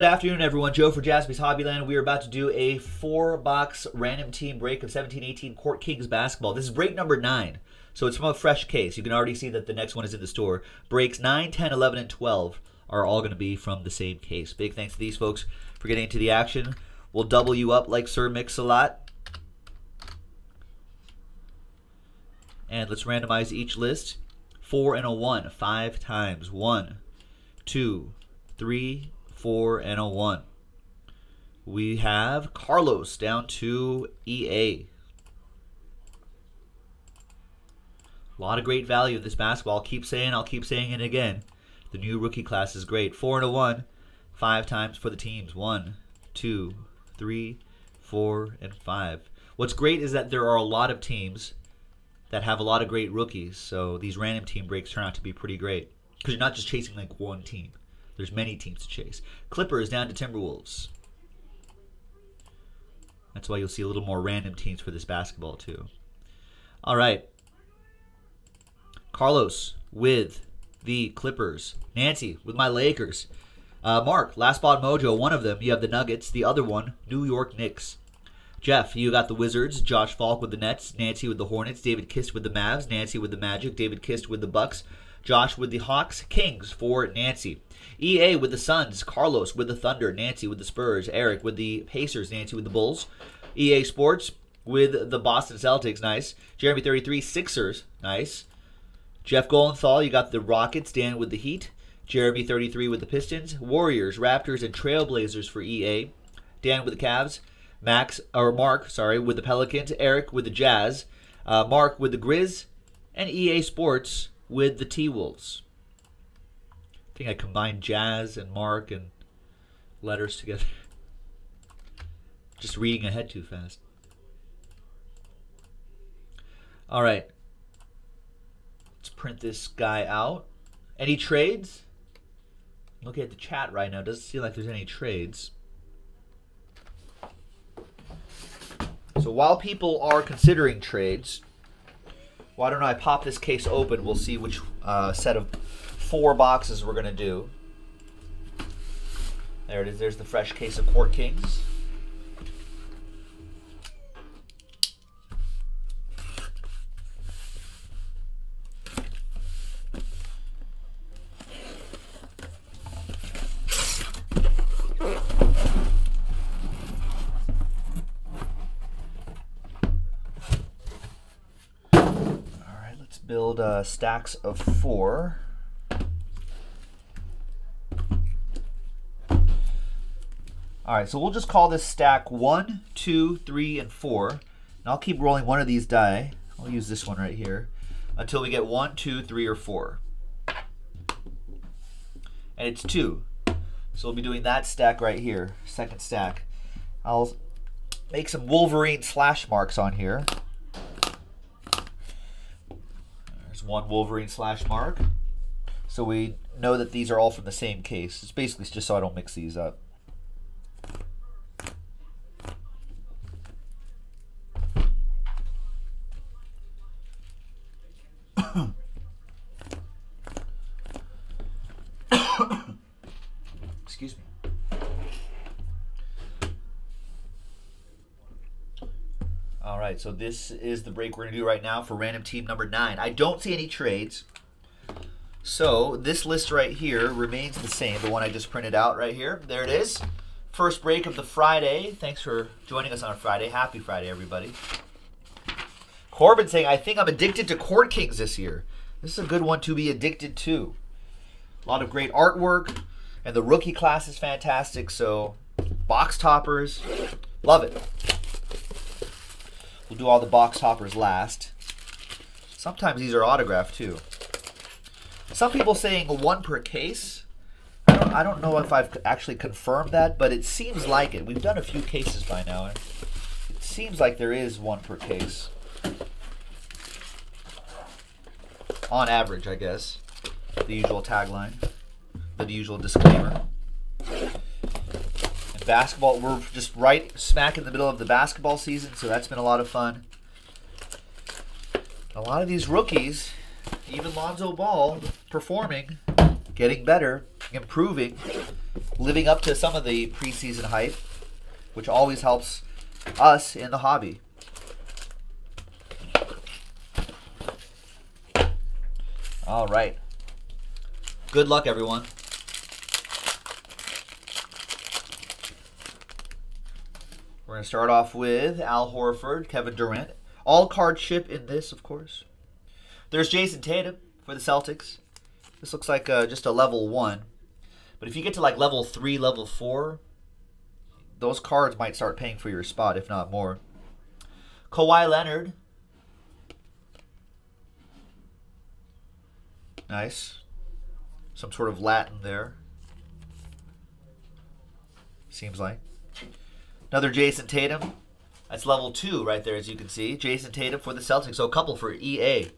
Good afternoon, everyone. Joe for Jaspy's Hobbyland. We are about to do a four-box random team break of 17-18 Court Kings basketball. This is break number nine, so it's from a fresh case. You can already see that the next one is in the store. Breaks 9, 10, 11, and 12 are all going to be from the same case. Big thanks to these folks for getting into the action. We'll double you up like Sir Mix-a-Lot. And let's randomize each list. Four and a one, five times. One, two, three, four, and a one. We have Carlos down to EA. A lot of great value in this basketball. I'll keep saying, I'll keep saying it again. The new rookie class is great. Four and a one, five times for the teams. One, two, three, four, and five. What's great is that there are a lot of teams that have a lot of great rookies. So these random team breaks turn out to be pretty great because you're not just chasing like one team. There's many teams to chase. Clippers down to Timberwolves. That's why you'll see a little more random teams for this basketball too. All right. Carlos with the Clippers. Nancy with my Lakers. Uh, Mark, last spot mojo, one of them, you have the Nuggets. The other one, New York Knicks. Jeff, you got the Wizards. Josh Falk with the Nets. Nancy with the Hornets. David Kist with the Mavs. Nancy with the Magic. David Kist with the Bucks. Josh with the Hawks, Kings for Nancy. EA with the Suns, Carlos with the Thunder, Nancy with the Spurs, Eric with the Pacers, Nancy with the Bulls. EA Sports with the Boston Celtics, nice. Jeremy 33, Sixers, nice. Jeff Golenthal, you got the Rockets, Dan with the Heat. Jeremy 33 with the Pistons, Warriors, Raptors, and Trailblazers for EA. Dan with the Cavs, Max or Mark, sorry, with the Pelicans, Eric with the Jazz, uh, Mark with the Grizz, and EA Sports with the T Wolves. I think I combined jazz and mark and letters together. Just reading ahead too fast. All right. Let's print this guy out. Any trades? Looking at the chat right now. Doesn't seem like there's any trades. So while people are considering trades, why don't I pop this case open? We'll see which uh, set of four boxes we're going to do. There it is. There's the fresh case of Court Kings. Build uh, stacks of four. All right, so we'll just call this stack one, two, three, and four. And I'll keep rolling one of these die. I'll use this one right here until we get one, two, three, or four. And it's two. So we'll be doing that stack right here, second stack. I'll make some Wolverine slash marks on here. One Wolverine slash mark. So we know that these are all from the same case. It's basically just so I don't mix these up. Excuse me. All right, so this is the break we're going to do right now for random team number nine. I don't see any trades. So this list right here remains the same, the one I just printed out right here. There it is. First break of the Friday. Thanks for joining us on a Friday. Happy Friday, everybody. Corbin saying, I think I'm addicted to Court Kings this year. This is a good one to be addicted to. A lot of great artwork, and the rookie class is fantastic. So, box toppers, love it. We'll do all the box toppers last. Sometimes these are autographed too. Some people saying one per case. I don't, I don't know if I've actually confirmed that, but it seems like it. We've done a few cases by now. it seems like there is one per case. On average, I guess. The usual tagline. The usual disclaimer basketball. We're just right smack in the middle of the basketball season, so that's been a lot of fun. A lot of these rookies, even Lonzo Ball, performing, getting better, improving, living up to some of the preseason hype, which always helps us in the hobby. All right. Good luck, everyone. We're going to start off with Al Horford, Kevin Durant. All card ship in this, of course. There's Jayson Tatum for the Celtics. This looks like uh, just a level one. But if you get to like level three, level four, those cards might start paying for your spot, if not more. Kawhi Leonard. Nice. Some sort of Latin there. Seems like. Another Jayson Tatum. That's level two right there, as you can see. Jayson Tatum for the Celtics. So a couple for EA.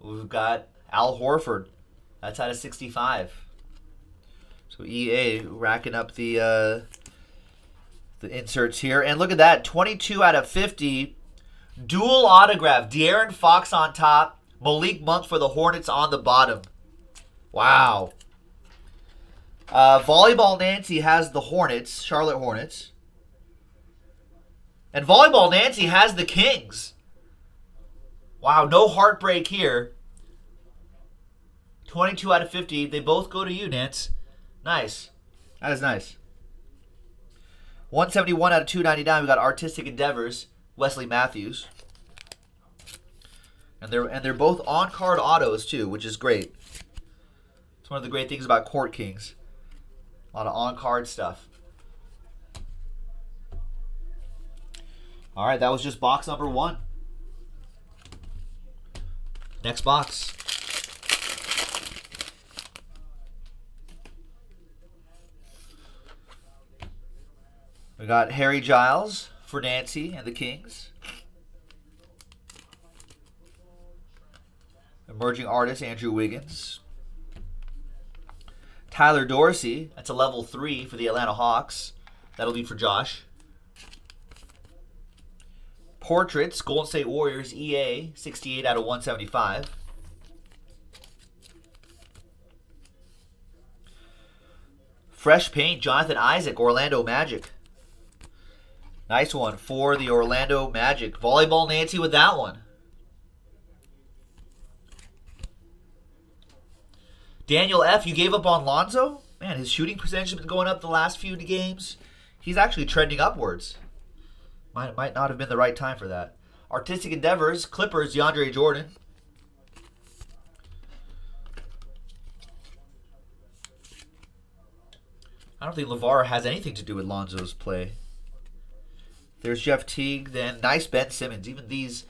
We've got Al Horford. That's out of 65. So EA racking up the uh, the inserts here. And look at that. 22 out of 50. Dual autograph. De'Aaron Fox on top. Malik Monk for the Hornets on the bottom. Wow. Uh, Volleyball Nancy has the Hornets, Charlotte Hornets. And Volleyball Nancy has the Kings. Wow, no heartbreak here. 22 out of 50. They both go to you, Nance. Nice. That is nice. 171 out of 299. We got Artistic Endeavors, Wesley Matthews. And they're and they're both on card autos too, which is great. It's one of the great things about Court Kings. A lot of on card stuff. All right, that was just box number one. Next box. We got Harry Giles for Nancy and the Kings. Emerging artist Andrew Wiggins. Tyler Dorsey, that's a level three for the Atlanta Hawks. That'll be for Josh. Portraits, Golden State Warriors, EA, 68 out of 175. Fresh paint, Jonathan Isaac, Orlando Magic. Nice one for the Orlando Magic. Volleyball Nancy with that one. Daniel F., you gave up on Lonzo? Man, his shooting percentage has been going up the last few games. He's actually trending upwards. Might, might not have been the right time for that. Artistic Endeavors, Clippers, DeAndre Jordan. I don't think LeVar has anything to do with Lonzo's play. There's Jeff Teague. Then nice Ben Simmons. Even these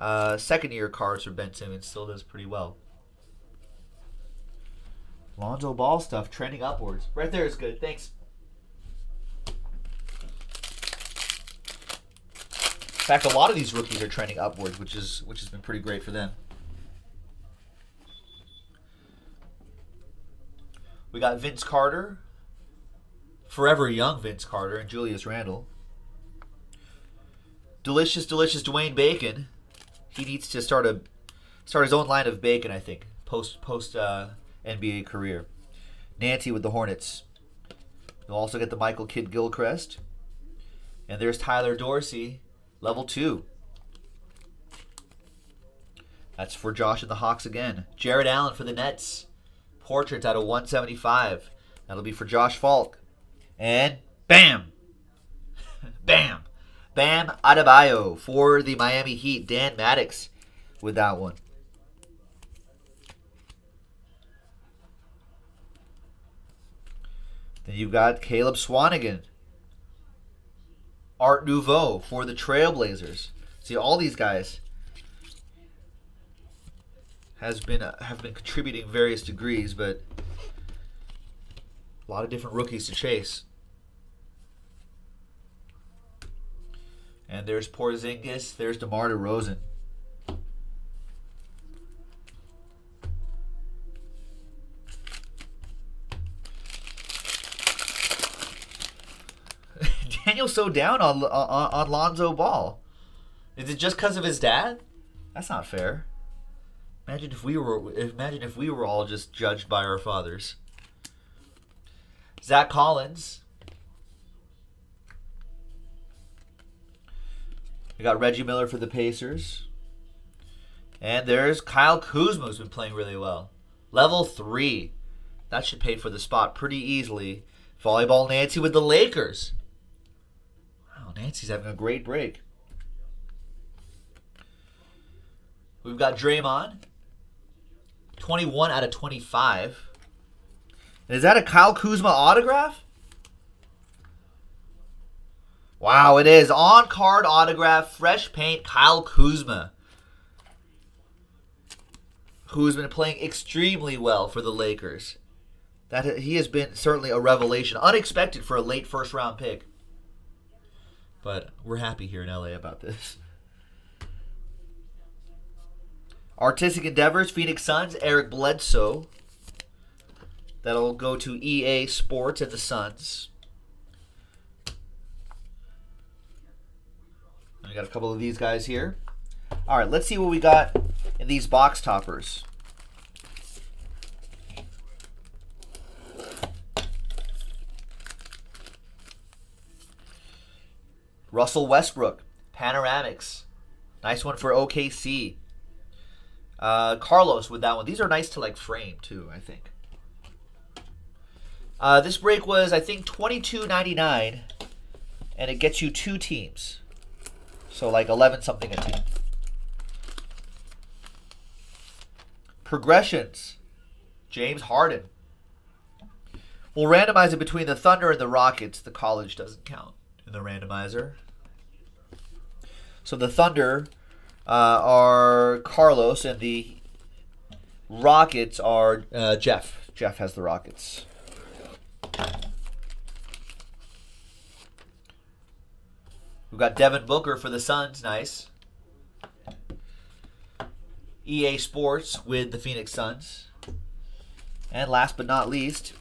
uh, second year cards for Ben Simmons still does pretty well. Lonzo Ball stuff trending upwards. Right there is good. Thanks. In fact, a lot of these rookies are trending upwards, which is which has been pretty great for them. We got Vince Carter, forever young Vince Carter, and Julius Randle. Delicious, delicious Dwayne Bacon. He needs to start a start his own line of bacon, I think, post post uh, NBA career. Nancy with the Hornets. You'll also get the Michael Kidd Gilchrist. And there's Tyler Dorsey, level two. That's for Josh and the Hawks again. Jarrett Allen for the Nets. Portraits out of 175. That'll be for Josh Falk. And bam! bam! Bam Adebayo for the Miami Heat. Dan Maddox with that one. Then you've got Caleb Swanigan. Art Nouveau for the Trailblazers. See, all these guys has been uh, have been contributing various degrees, but a lot of different rookies to chase. And there's Porzingis. There's DeMar DeRozan. So down on, on, on Lonzo Ball. Is it just because of his dad? That's not fair. Imagine if we were. Imagine if we were all just judged by our fathers. Zach Collins. We got Reggie Miller for the Pacers. And there's Kyle Kuzma, who's been playing really well. Level three. That should pay for the spot pretty easily. Volleyball Nancy with the Lakers. Nancy's having a great break. We've got Draymond. 21 out of 25. Is that a Kyle Kuzma autograph? Wow, it is. On card autograph, fresh paint, Kyle Kuzma. Who's been playing extremely well for the Lakers. That he has been certainly a revelation, unexpected for a late first round pick. But we're happy here in LA about this. Artistic Endeavors, Phoenix Suns, Eric Bledsoe. That'll go to EA Sports and the Suns. I got a couple of these guys here. All right, let's see what we got in these box toppers. Russell Westbrook, Panoramics. Nice one for OKC. Uh, Carlos with that one. These are nice to like frame too, I think. Uh, this break was, I think, twenty two ninety nine, and it gets you two teams. So like eleven something a team. Progressions. James Harden. We'll randomize it between the Thunder and the Rockets. The college doesn't count in the randomizer. So the Thunder uh, are Carlos, and the Rockets are uh, Jeff. Jeff has the Rockets. We've got Devin Booker for the Suns. Nice. EA Sports with the Phoenix Suns. And last but not least,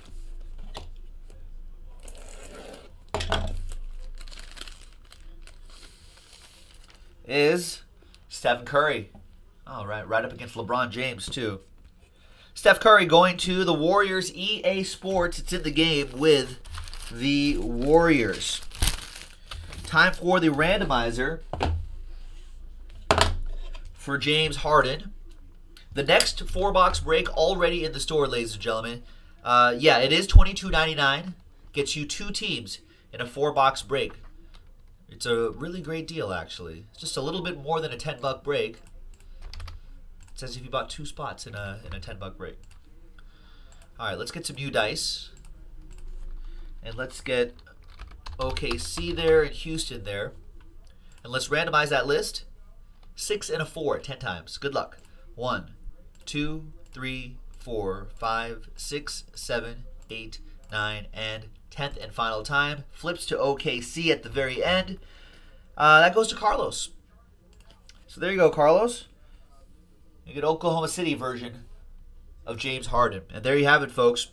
is Stephen Curry. All right, right up against LeBron James, too. Steph Curry going to the Warriors. EA Sports, it's in the game with the Warriors. Time for the randomizer for James Harden. The next four box break already in the store, ladies and gentlemen. Uh, yeah, it is twenty two ninety nine. Gets you two teams in a four box break. It's a really great deal, actually. It's just a little bit more than a 10 buck break. It says if you bought two spots in a, in a 10 buck break. All right, let's get some new dice. And let's get OKC there and Houston there. And let's randomize that list. Six and a four, 10 times. Good luck. One, two, three, four, five, six, seven, eight, nine, and 10th and final time. Flips to OKC at the very end. Uh, that goes to Carlos. So there you go, Carlos. You get Oklahoma City version of James Harden. And there you have it, folks.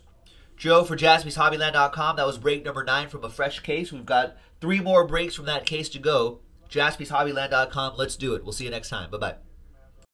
Joe for jaspyshobbyland.com. That was break number nine from a fresh case. We've got three more breaks from that case to go. jaspyshobbyland.com. Let's do it. We'll see you next time. Bye-bye.